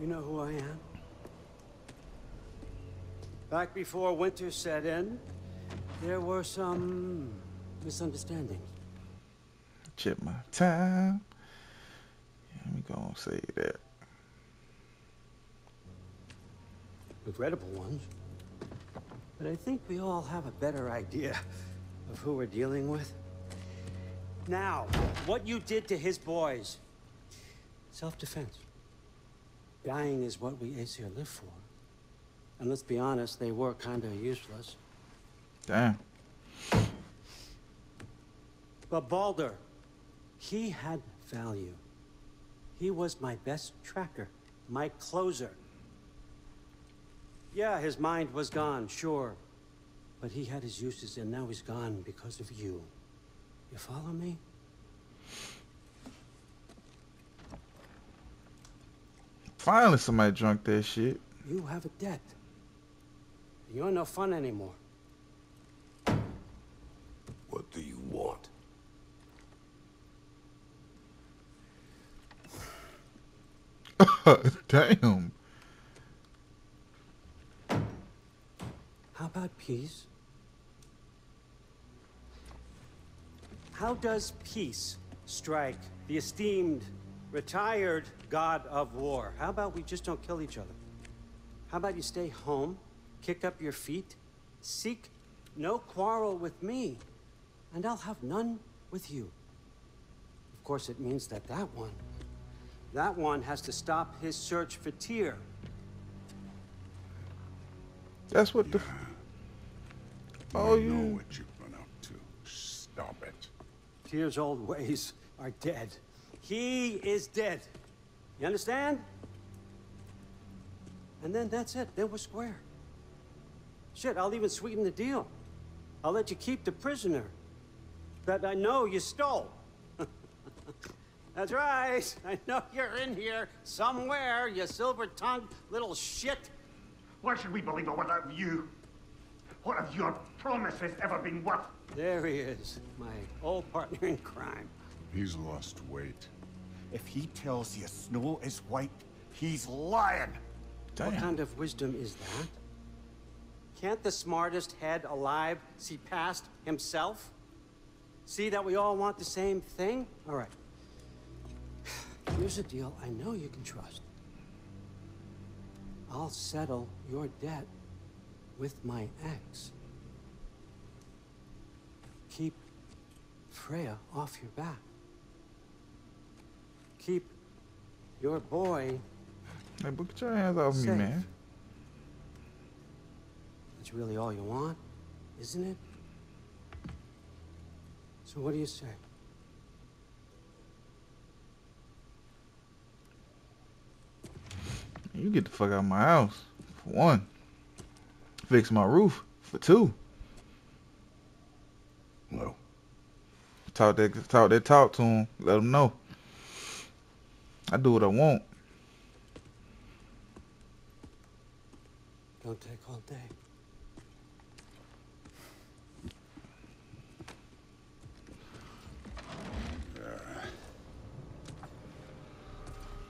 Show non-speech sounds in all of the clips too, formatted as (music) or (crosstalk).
You know who I am? Back before winter set in, there were some misunderstandings. Chip my time. Let me go and say that. Regrettable ones. But I think we all have a better idea of who we're dealing with. Now, what you did to his boys. Self-defense. Dying is what we Aesir live for. And let's be honest, they were kinda useless. Damn. But Baldur, he had value. He was my best tracker, my closer. Yeah, his mind was gone, sure. But he had his uses, and now he's gone because of you. You follow me? Finally somebody drunk that shit. You have a debt. You're no fun anymore. What do you want? (laughs) Damn. How about peace? How does peace strike the esteemed, retired god of war? How about we just don't kill each other? How about you stay home, kick up your feet, seek no quarrel with me, and I'll have none with you. Of course, it means that that one, that one has to stop his search for Tyr. That's what the. Oh, I know you. what you've been up to. Stop it. Tyr's old ways are dead. He is dead. You understand? And then that's it. Then we're square. Shit, I'll even sweeten the deal. I'll let you keep the prisoner that I know you stole. (laughs) that's right. I know you're in here somewhere, you silver-tongued little shit. Why should we believe a word of you? What have your promises ever been worth? There he is, my old partner in crime. He's lost weight. If he tells you snow is white, he's lying. What kind of wisdom is that? Can't the smartest head alive see past himself? See that we all want the same thing? All right. Here's a deal I know you can trust. I'll settle your debt with my ex. Keep Freya off your back. Keep your boy Hey, boy, get your hands off me, Safe. man. That's really all you want, isn't it? So what do you say? You get the fuck out of my house. For one. Fix my roof. For two. No. Talk that talk that talk to him. Let him know. I do what I want. Don't take all day.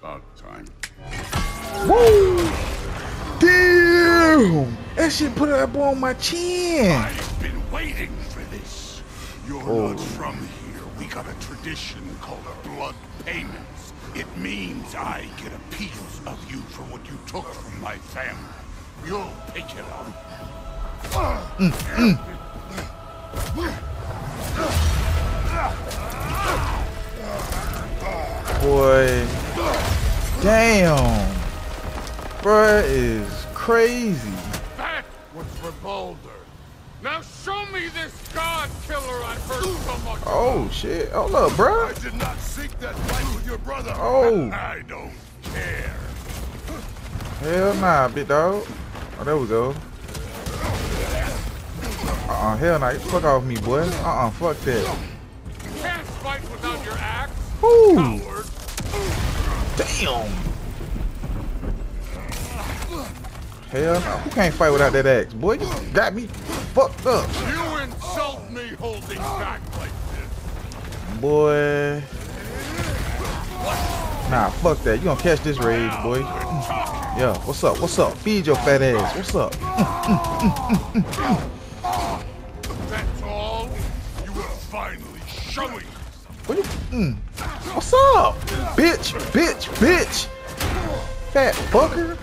About time. Woo! Damn! That shit put that boy on my chin. I've been waiting for this. You're Oh. not from here. Got a tradition called blood payments. It means I get a piece of you for what you took from my family. You'll pick it up. Boy. Damn. Bruh is crazy. Now show me this god killer I've heard so much Oh shit. Hold up, bro. I did not seek that fight with your brother. Oh. I don't care. Hell nah, big dog. Oh, there we go. Uh-uh, hell nah. Get the fuck off me, boy. Uh-uh, fuck that. You can't fight without your axe. Woo! Coward. Damn. Hell no. Who can't fight without that axe? Boy, you got me fucked up. You insult me holding back like this. Boy. Nah, fuck that. You gonna catch this rage, boy. Yeah, what's up? What's up? Feed your fat ass. What's up? That's all? You will finally show me. What you, mm, what's up? Bitch, bitch, bitch. Fat fucker.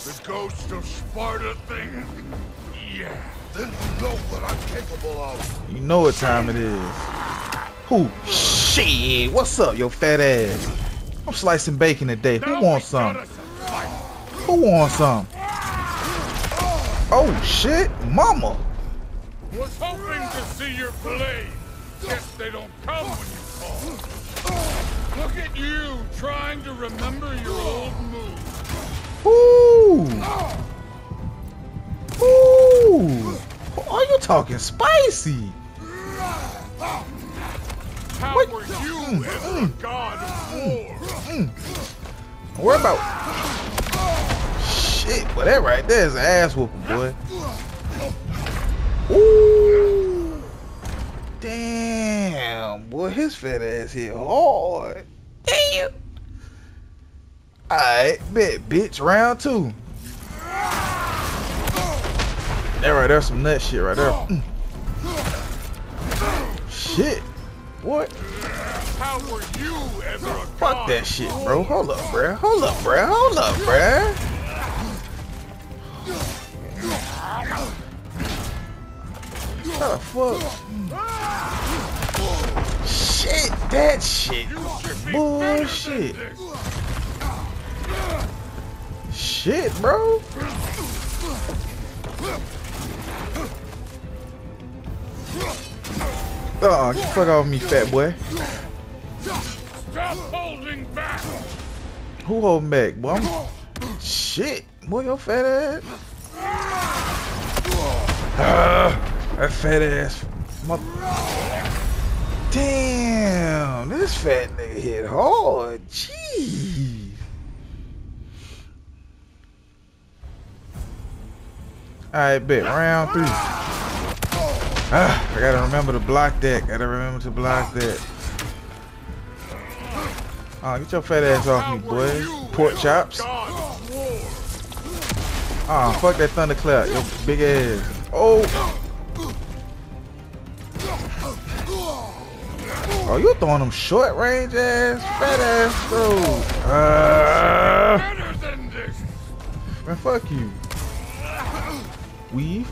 Past. The ghost of Sparta thing? Yeah. Then you know what I'm capable of. You know what time it is. Who? Shit. What's up, your fat ass? I'm slicing bacon today. Who wants some? Who wants some? Oh shit, mama. Was hoping to see your blade. Guess they don't come when you call. Look at you trying to remember your old moves. Ooh. Ooh. Are you talking spicy? How What? were you mm, ever a mm. god of mm, war? What about? Shit, but that right there is an ass whooping, boy. Ooh. Damn, boy, his fat ass hit hard. Damn. Alright, bet, bitch, round two. That right there's some nut shit right there. Mm. Shit. What? How were you ever a Fuck god that shit, bro. Hold up, bruh. Hold up, bruh. Hold up, bruh. What the fuck? Shit, that shit. You should be Bullshit. Shit, bro. Uh, get fuck off me, fat boy. Stop holding back. Who holding back, boy? I'm... Shit, boy, your fat ass. Ah, that fat ass. Damn, this fat nigga hit hard. Jeez. Alright, bet. Round three. Ah, I gotta remember to block that. Gotta remember to block that. Oh, get your fat ass off me, boy. Pork chops. Ah, fuck that thunderclap, your big ass. Oh. Oh, you throwing them short range ass, fat ass throws. Better man, fuck you. Mm.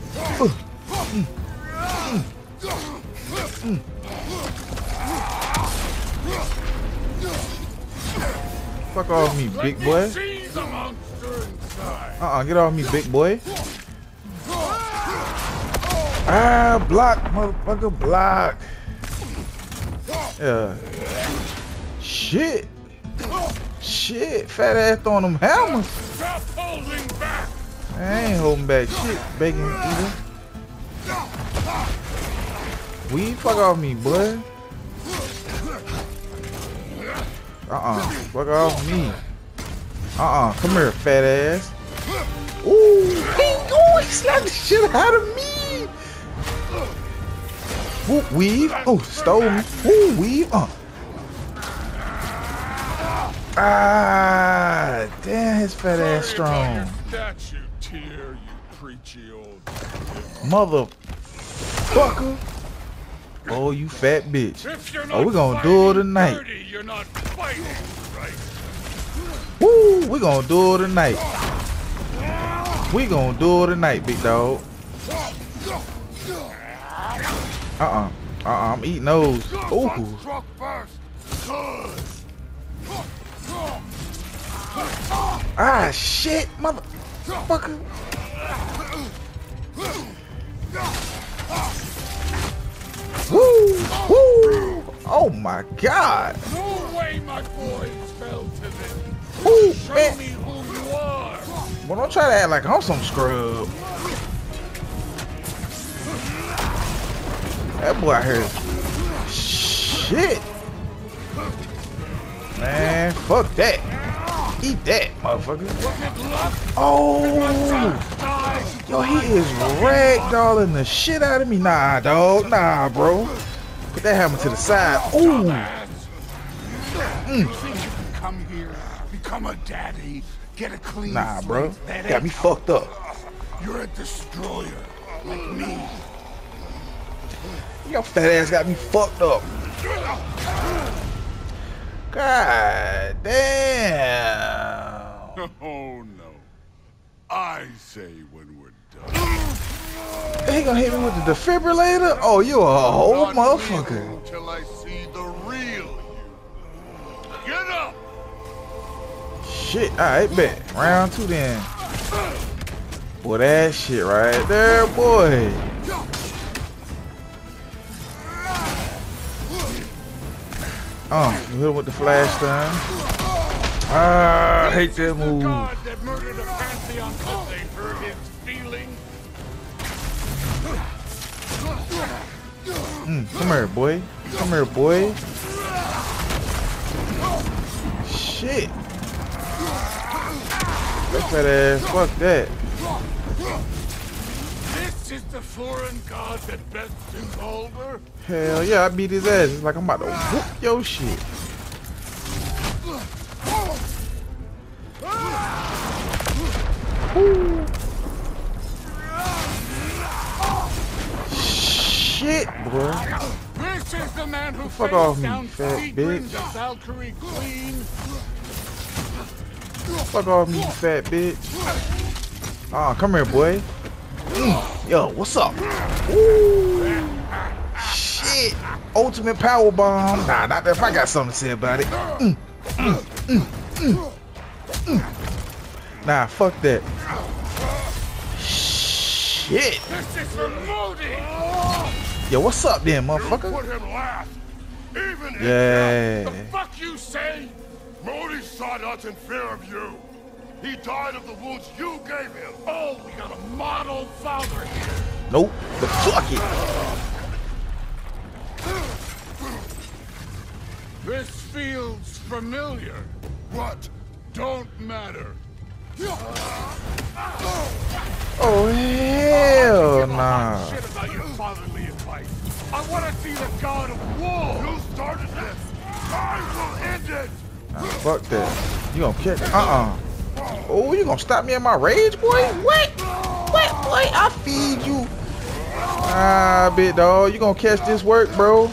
Fuck off me, big boy. Uh-uh, get off me, big boy. Ah, block, motherfucker, block. Yeah. Shit. Shit, fat ass throwing them hammers. Stop holding back. I ain't holding back shit, bacon eater. We fuck off me, boy. Uh-uh, fuck off me. Uh-uh, come here, fat ass. Ooh, he, ooh, he slapped the shit out of me. Ooh, weave. Oh, stole me. Ooh, weave. Uh. Ah, damn, his fat ass strong. Your statue you preachy old. Motherfucker. Oh, you fat bitch. If you're Oh, not we gonna do it tonight. dirty, you're not fighting right. Woo, we gonna do it tonight. We gonna do it tonight, big dog. Uh-uh. Uh-uh, I'm eating those. Ooh. Struck first. Good. Ah, shit, Woo, woo. Oh my God. No way my boys fell to this. Woo, Show man. me who you are. Well, don't try to act like I'm some scrub. That boy out here. Shit. Man, fuck that. Eat that, motherfucker. Oh, yo, he is ragdolling the shit out of me. Nah, dog. Nah, bro. Put that hammer to the side. Ooh. Ass. You think you can come here, become a daddy, get a clean Nah, bro. Got me fucked up. You're a destroyer, like me. Your fat ass got me fucked up. God damn. (laughs) Oh no. I say when we're done. He gonna hit me with the defibrillator? Oh, you a whole motherfucker. Until I see the real you. Get up! Shit, alright, bet. Round two then. Boy, that shit right there, boy. Oh, hit with the flash stun. Ah, I hate that move. that. Mm, come here, boy. Come here, boy. Shit. That fat ass, fuck that. This is the foreign god that bests in Baldur. Hell yeah, I beat his ass. It's like I'm about to whoop your shit. Woo. Shit, boy. This is the man who Fuck off me, fat bitch. queen. Fuck off me, you fat bitch. Ah, come here, boy. Yo, what's up? Ooh. Ultimate power bomb. Nah, not if I got something to say about it. Mm, mm, mm, mm, mm. Nah, fuck that. Shit. This is. Yo, what's up then, motherfucker? him last! Even in Yeah. Fuck you say. Modi shot us in fear of you. He died of the wounds you gave him. Oh, we got a model father here. Nope. But fuck it. This feels familiar. What? Don't matter. Oh, hell nah. Shit about your fatherly advice. I want to see the god of war. You started this. I will end it. Nah, fuck that. You gonna catch? Uh-uh. Oh, you gonna stop me in my rage, boy? What? What, boy? I feed you. Ah, big dog. You gonna catch this work, bro?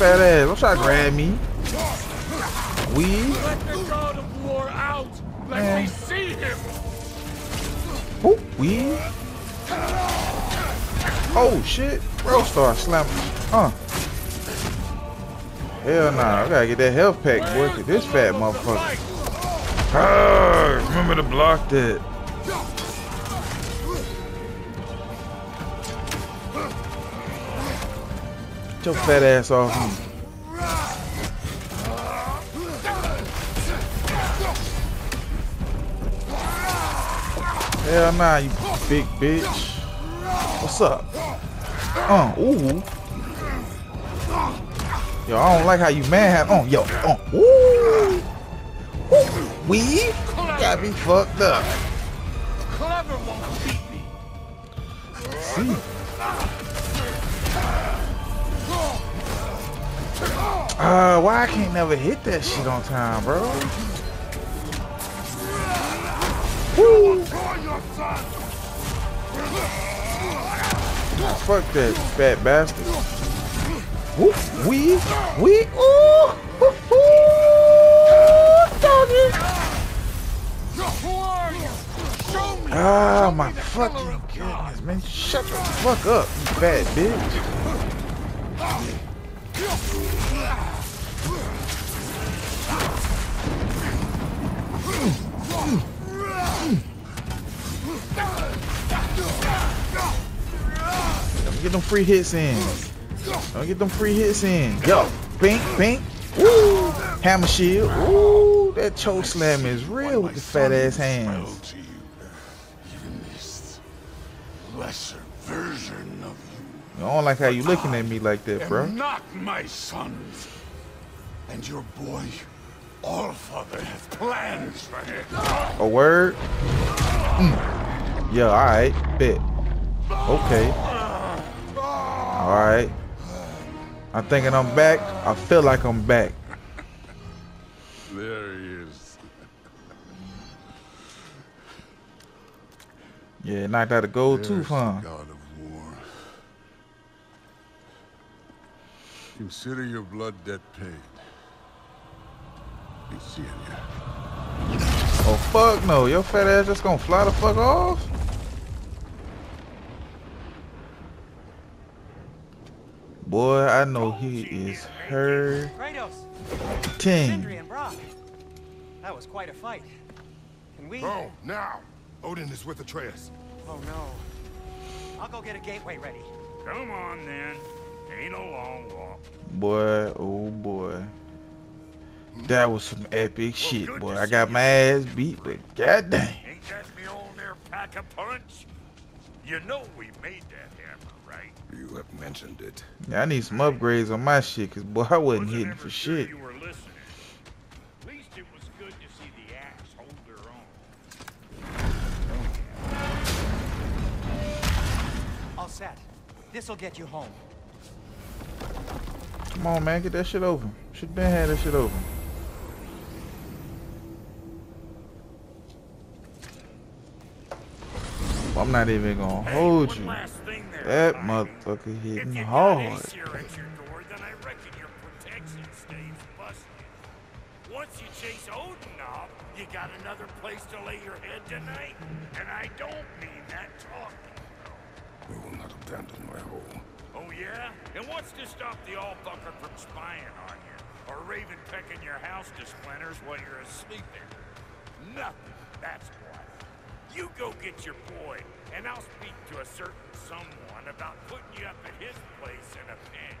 Fat ass. Don't try to grab me. We. Let the god of war out. Let Man. me see him. Whoop, we. Oh shit. Bro, start slamming. Huh? Hell nah. I gotta get that health pack, boy. Cause this fat motherfucker. Ah, remember to block that. Get your fat ass off me. Hell nah, you big bitch. What's up? Uh, ooh. Yo, I don't like how you mad. Have Oh, yo, oh, ooh. Ooh, We got me fucked up. Clever won't beat me. See. Uh, why I can't never hit that shit on time, bro? Woo! Fuck that fat bastard. Woo, we, we, ooh, ooh, ooh, doggy. Ah, my fucking goodness, man. Shut the fuck up, you fat bitch. Get them free hits in. Me get them free hits in. Yo, bink, bink. Woo! Hammer shield. Ooh, that choke slam is real with the fat ass hands. Well to you, even this lesser version of you. I don't like how you looking at me like that, bro. not my sons. And your boy, Allfather, has plans for him. A word? Mm. Yeah, alright, bet. Okay. Alright. I'm thinking I'm back. I feel like I'm back. There he is. Yeah, knocked out a gold There's tooth, huh? God of war. Consider your blood debt paid. Be seeing you. Oh fuck no, your fat ass just gonna fly the fuck off? Boy, I know he is her Kratos, Sindri, and Brok. That was quite a fight. Can we? Oh, now! Odin is with Atreus. Oh no. I'll go get a gateway ready. Come on then. Ain't a long walk. Boy, oh boy. That was some epic shit, good boy. I see got you. my ass beat, but goddamn. Ain't that me old there pack a punch? You know we made that hammer, right? You have mentioned it. Yeah, I need some upgrades on my shit, cause boy, I wasn't hitting for sure shit. You were listening. At least it was good to see the axe hold their own. All set. This'll get you home. Come on, man, get that shit over. Should been had that shit over. I'm not even gonna Hey, hold one you. Last thing there, That Simon. motherfucker If hitting you got hard. At your door, then I reckon your protection stays busted. Once you chase Odin off, you got another place to lay your head tonight. And I don't mean that talking. We will not abandon my home. Oh yeah? And what's to stop the all-fucker from spying on you? Or Raven pecking your house to splinters while you're asleep there? Nothing, that's what. You go get your boy, and I'll speak to a certain someone about putting you up at his place in a pinch.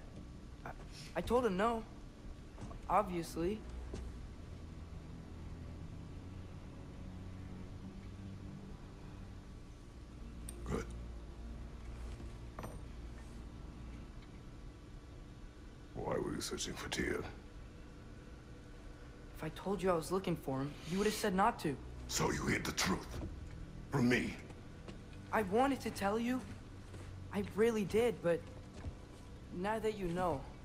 I told him no. Obviously. Good. Why were you searching for Tyr? If I told you I was looking for him, you would have said not to. So you hid the truth. From me. I wanted to tell you. I really did, but... Now that you know,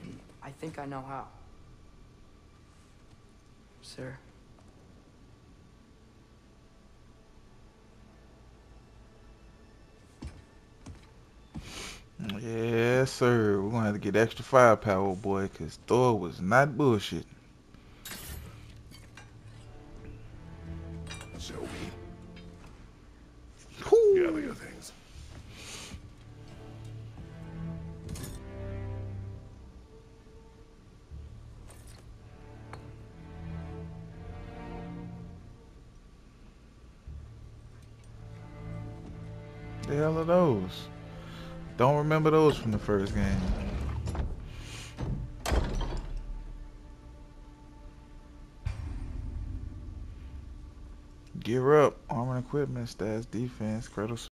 And I think I know how. Sir. Yes, sir. We're gonna have to get extra firepower, boy, cause Thor was not bullshit. Don't remember those from the first game. Gear up, armor and equipment, stats, defense, Kratos